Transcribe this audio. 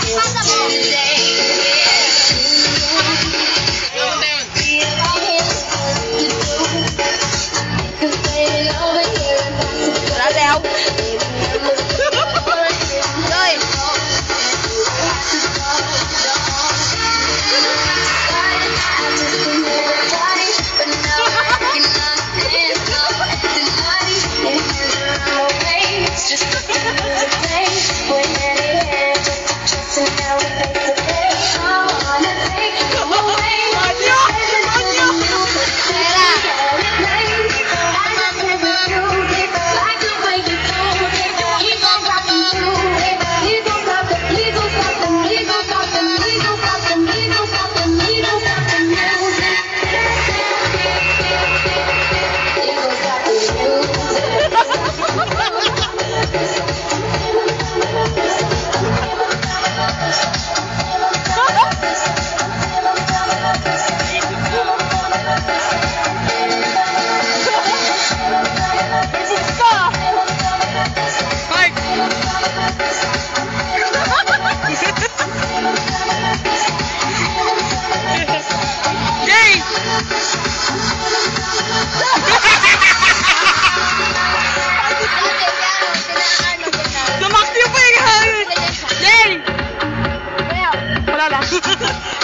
eu te. Wala lang.